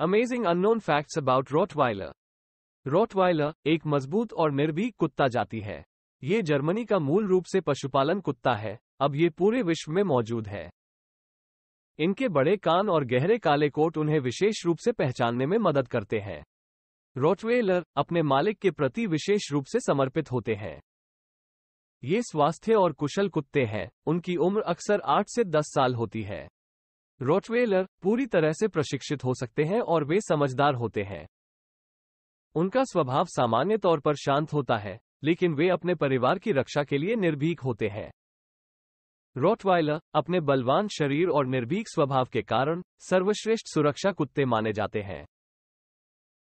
Amazing unknown facts about rottweiler rottweiler एक मज़बूत और निर्भीक कुत्ता जाति है। ये जर्मनी का मूल रूप से पशुपालन कुत्ता है। अब ये पूरे विश्व में मौजूद है। इनके बड़े कान और गहरे काले कोट उन्हें विशेष रूप से पहचानने में मदद करते हैं। रोटवेलर अपने मालिक के प्रति विशेष रूप से समर्पित होते हैं। ये स्वास्थ्य और कुशल कुत्ते हैं। उनकी उम्र अक्सर 8 से 10 साल होती है। रोटवेलर पूरी तरह से प्रशिक्षित हो सकते हैं और वे समझदार होते हैं। उनका स्वभाव सामान्य तौर पर शांत होता है, लेकिन वे अपने परिवार की रक्षा के लिए निर्भीक होते हैं। रोटवाइलर अपने बलवान शरीर और निर्भीक स्वभाव के कारण सर्वश्रेष्ठ सुरक्षा कुत्ते माने जाते हैं।